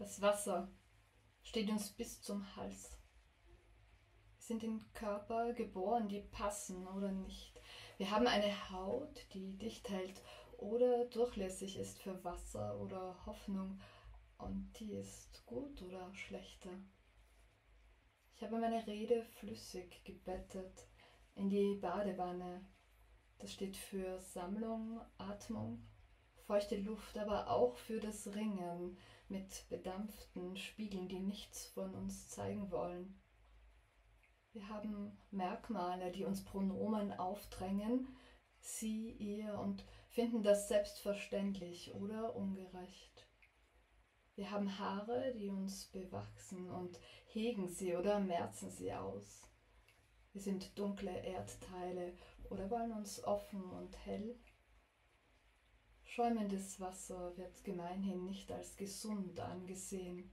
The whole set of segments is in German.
Das Wasser steht uns bis zum Hals. Wir sind in Körper geboren, die passen oder nicht. Wir haben eine Haut, die dicht hält oder durchlässig ist für Wasser oder Hoffnung und die ist gut oder schlechter. Ich habe meine Rede flüssig gebettet in die Badewanne. Das steht für Sammlung, Atmung, feuchte Luft, aber auch für das Ringen mit bedampften Spiegeln, die nichts von uns zeigen wollen. Wir haben Merkmale, die uns Pronomen aufdrängen, sie, ihr und finden das selbstverständlich oder ungerecht. Wir haben Haare, die uns bewachsen und hegen sie oder merzen sie aus. Wir sind dunkle Erdteile oder wollen uns offen und hell. Schäumendes Wasser wird gemeinhin nicht als gesund angesehen.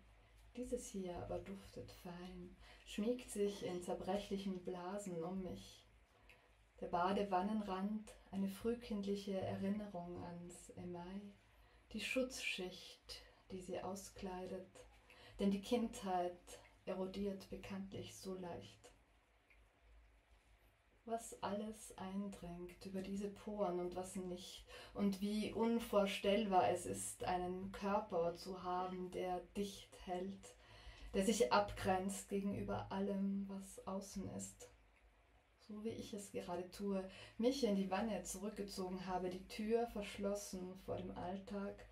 Dieses hier aber duftet fein, schmiegt sich in zerbrechlichen Blasen um mich. Der Badewannenrand, eine frühkindliche Erinnerung ans Emai, die Schutzschicht, die sie auskleidet, denn die Kindheit erodiert bekanntlich so leicht. Was alles eindringt über diese Poren und was nicht, und wie unvorstellbar es ist, einen Körper zu haben, der dicht hält, der sich abgrenzt gegenüber allem, was außen ist. So wie ich es gerade tue, mich in die Wanne zurückgezogen habe, die Tür verschlossen vor dem Alltag.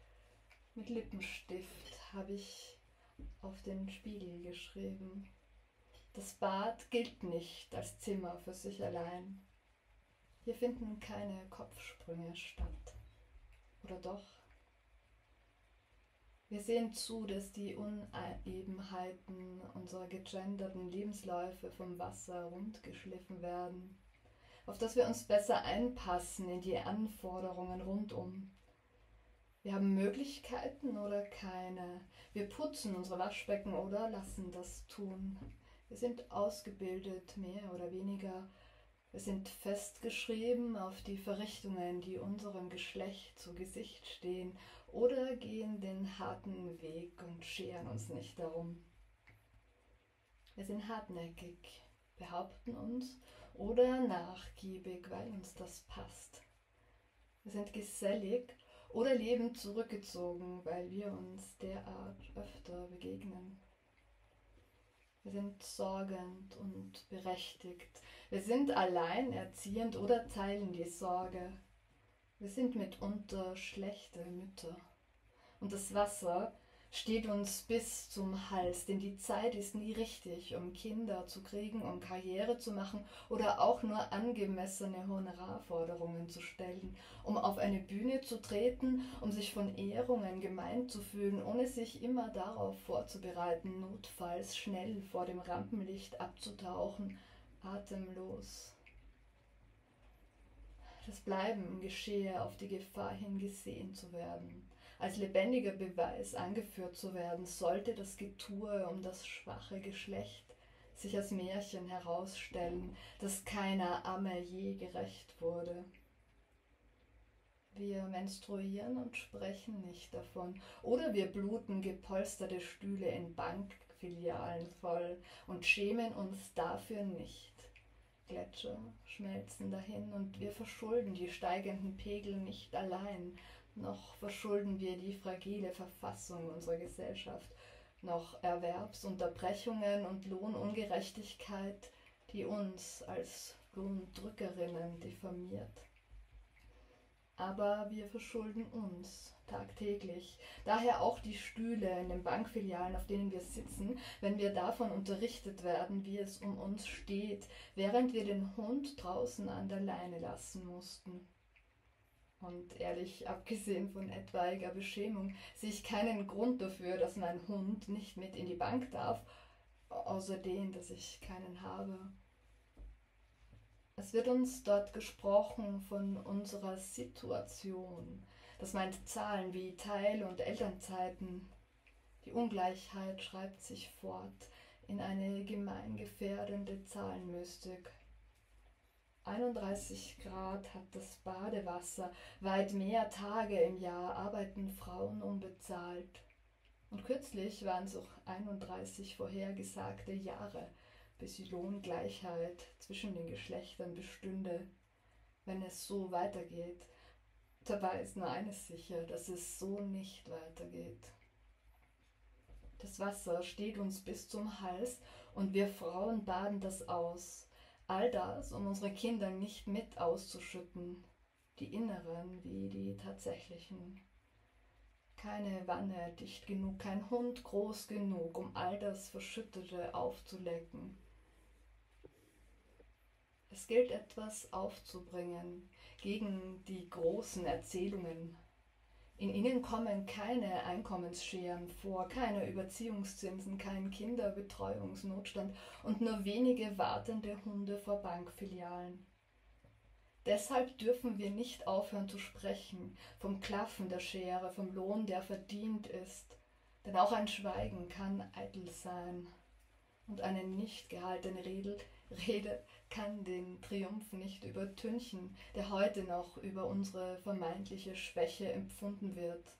Mit Lippenstift habe ich auf den Spiegel geschrieben. Das Bad gilt nicht als Zimmer für sich allein. Hier finden keine Kopfsprünge statt. Oder doch? Wir sehen zu, dass die Unebenheiten unserer gegenderten Lebensläufe vom Wasser rundgeschliffen werden, auf dass wir uns besser einpassen in die Anforderungen rundum. Wir haben Möglichkeiten oder keine. Wir putzen unsere Waschbecken oder lassen das tun. Wir sind ausgebildet, mehr oder weniger. Wir sind festgeschrieben auf die Verrichtungen, die unserem Geschlecht zu Gesicht stehen, oder gehen den harten Weg und scheren uns nicht darum. Wir sind hartnäckig, behaupten uns oder nachgiebig, weil uns das passt. Wir sind gesellig oder leben zurückgezogen, weil wir uns derart öfter begegnen. Wir sind sorgend und berechtigt. Wir sind alleinerziehend oder teilen die Sorge. Wir sind mitunter schlechte Mütter. Und das Wasser steht uns bis zum Hals, denn die Zeit ist nie richtig, um Kinder zu kriegen, um Karriere zu machen oder auch nur angemessene Honorarforderungen zu stellen, um auf eine Bühne zu treten, um sich von Ehrungen gemeint zu fühlen, ohne sich immer darauf vorzubereiten, notfalls schnell vor dem Rampenlicht abzutauchen, atemlos. Das Bleiben geschehe auf die Gefahr hin, gesehen zu werden als lebendiger Beweis angeführt zu werden, sollte das Getue um das schwache Geschlecht sich als Märchen herausstellen, das keiner Amme je gerecht wurde. Wir menstruieren und sprechen nicht davon. Oder wir bluten gepolsterte Stühle in Bankfilialen voll und schämen uns dafür nicht. Gletscher schmelzen dahin und wir verschulden die steigenden Pegel nicht allein, noch verschulden wir die fragile Verfassung unserer Gesellschaft, noch Erwerbsunterbrechungen und Lohnungerechtigkeit, die uns als Lohndrückerinnen diffamiert. Aber wir verschulden uns tagtäglich. Daher auch die Stühle in den Bankfilialen, auf denen wir sitzen, wenn wir davon unterrichtet werden, wie es um uns steht, während wir den Hund draußen an der Leine lassen mussten. Und ehrlich, abgesehen von etwaiger Beschämung, sehe ich keinen Grund dafür, dass mein Hund nicht mit in die Bank darf, außer den, dass ich keinen habe. Es wird uns dort gesprochen von unserer Situation. Das meint Zahlen wie Teil- und Elternzeiten. Die Ungleichheit schreibt sich fort in eine gemeingefährdende Zahlenmystik. 31 Grad hat das Badewasser, weit mehr Tage im Jahr arbeiten Frauen unbezahlt. Und kürzlich waren es auch 31 vorhergesagte Jahre, bis die Lohngleichheit zwischen den Geschlechtern bestünde. Wenn es so weitergeht, dabei ist nur eines sicher, dass es so nicht weitergeht. Das Wasser steht uns bis zum Hals und wir Frauen baden das aus. All das, um unsere Kinder nicht mit auszuschütten, die inneren wie die tatsächlichen. Keine Wanne dicht genug, kein Hund groß genug, um all das Verschüttete aufzulecken. Es gilt etwas aufzubringen gegen die großen Erzählungen. In ihnen kommen keine Einkommensscheren vor, keine Überziehungszinsen, kein Kinderbetreuungsnotstand und nur wenige wartende Hunde vor Bankfilialen. Deshalb dürfen wir nicht aufhören zu sprechen vom Klaffen der Schere, vom Lohn, der verdient ist. Denn auch ein Schweigen kann eitel sein. Und eine nicht gehaltene Rede, Rede kann den Triumph nicht übertünchen, der heute noch über unsere vermeintliche Schwäche empfunden wird.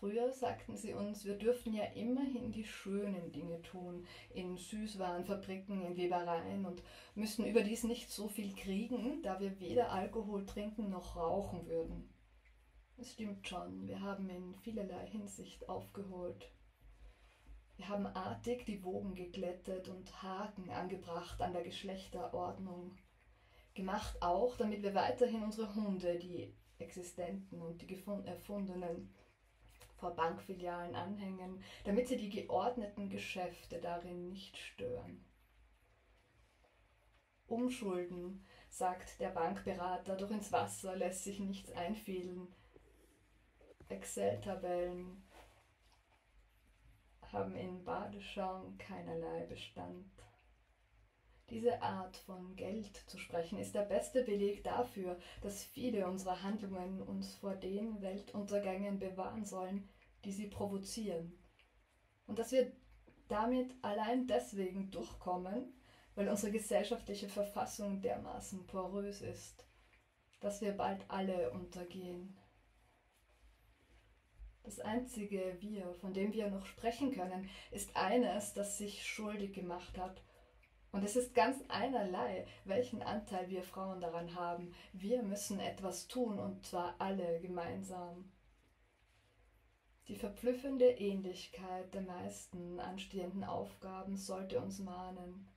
Früher sagten sie uns, wir dürften ja immerhin die schönen Dinge tun, in Süßwarenfabriken, in Webereien und müssten überdies nicht so viel kriegen, da wir weder Alkohol trinken noch rauchen würden. Es stimmt schon, wir haben in vielerlei Hinsicht aufgeholt. Wir haben artig die Wogen geglättet und Haken angebracht an der Geschlechterordnung. Gemacht auch, damit wir weiterhin unsere Hunde, die existenten und die erfundenen, vor Bankfilialen anhängen, damit sie die geordneten Geschäfte darin nicht stören. Umschulden, sagt der Bankberater, doch ins Wasser lässt sich nichts einfielen. Excel-Tabellen haben in Badeschaum keinerlei Bestand. Diese Art von Geld zu sprechen ist der beste Beleg dafür, dass viele unserer Handlungen uns vor den Weltuntergängen bewahren sollen, die sie provozieren. Und dass wir damit allein deswegen durchkommen, weil unsere gesellschaftliche Verfassung dermaßen porös ist, dass wir bald alle untergehen. Das einzige Wir, von dem wir noch sprechen können, ist eines, das sich schuldig gemacht hat und es ist ganz einerlei, welchen Anteil wir Frauen daran haben. Wir müssen etwas tun, und zwar alle gemeinsam. Die verblüffende Ähnlichkeit der meisten anstehenden Aufgaben sollte uns mahnen.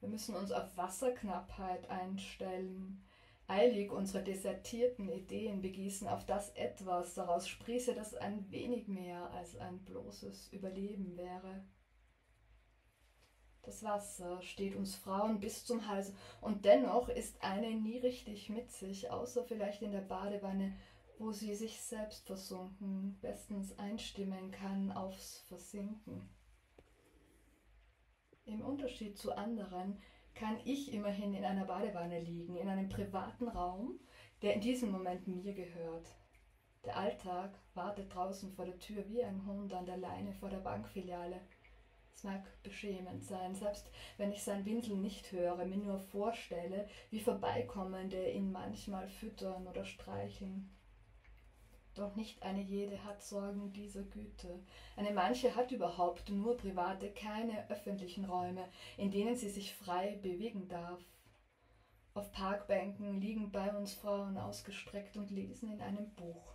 Wir müssen uns auf Wasserknappheit einstellen, eilig unsere desertierten Ideen begießen, auf das etwas daraus sprieße, das ein wenig mehr als ein bloßes Überleben wäre. Das Wasser steht uns Frauen bis zum Hals und dennoch ist eine nie richtig mit sich, außer vielleicht in der Badewanne, wo sie sich selbst versunken, bestens einstimmen kann aufs Versinken. Im Unterschied zu anderen kann ich immerhin in einer Badewanne liegen, in einem privaten Raum, der in diesem Moment mir gehört. Der Alltag wartet draußen vor der Tür wie ein Hund an der Leine vor der Bankfiliale. Es mag beschämend sein, selbst wenn ich sein Winseln nicht höre, mir nur vorstelle, wie Vorbeikommende ihn manchmal füttern oder streicheln. Doch nicht eine jede hat Sorgen dieser Güte. Eine manche hat überhaupt nur private, keine öffentlichen Räume, in denen sie sich frei bewegen darf. Auf Parkbänken liegen bei uns Frauen ausgestreckt und lesen in einem Buch.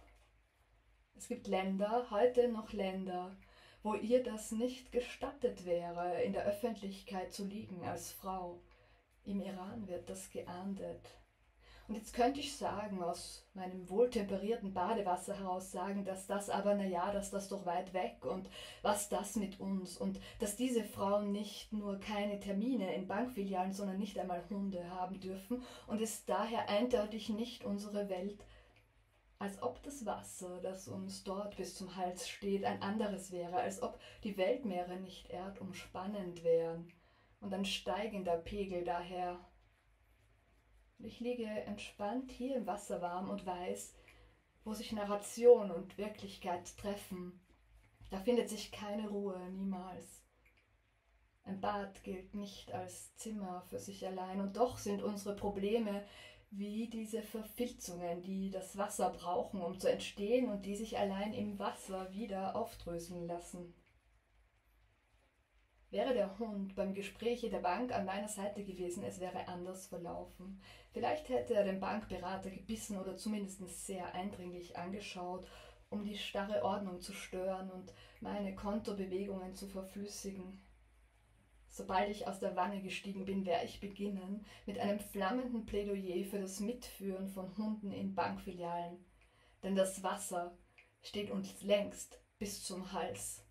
Es gibt Länder, heute noch Länder, wo ihr das nicht gestattet wäre, in der Öffentlichkeit zu liegen als Frau. Im Iran wird das geahndet. Und jetzt könnte ich sagen, aus meinem wohltemperierten Badewasser heraus sagen, dass das aber, na ja, dass das doch weit weg und was das mit uns und dass diese Frauen nicht nur keine Termine in Bankfilialen, sondern nicht einmal Hunde haben dürfen und es daher eindeutig nicht unsere Welt als ob das Wasser, das uns dort bis zum Hals steht, ein anderes wäre, als ob die Weltmeere nicht erdumspannend wären und ein steigender Pegel daher. Ich liege entspannt hier im Wasser warm und weiß, wo sich Narration und Wirklichkeit treffen. Da findet sich keine Ruhe, niemals. Ein Bad gilt nicht als Zimmer für sich allein, und doch sind unsere Probleme wie diese Verfilzungen, die das Wasser brauchen, um zu entstehen und die sich allein im Wasser wieder aufdröseln lassen. Wäre der Hund beim Gespräch der Bank an meiner Seite gewesen, es wäre anders verlaufen. Vielleicht hätte er den Bankberater gebissen oder zumindest sehr eindringlich angeschaut, um die starre Ordnung zu stören und meine Kontobewegungen zu verflüssigen. Sobald ich aus der Wanne gestiegen bin, werde ich beginnen mit einem flammenden Plädoyer für das Mitführen von Hunden in Bankfilialen. Denn das Wasser steht uns längst bis zum Hals.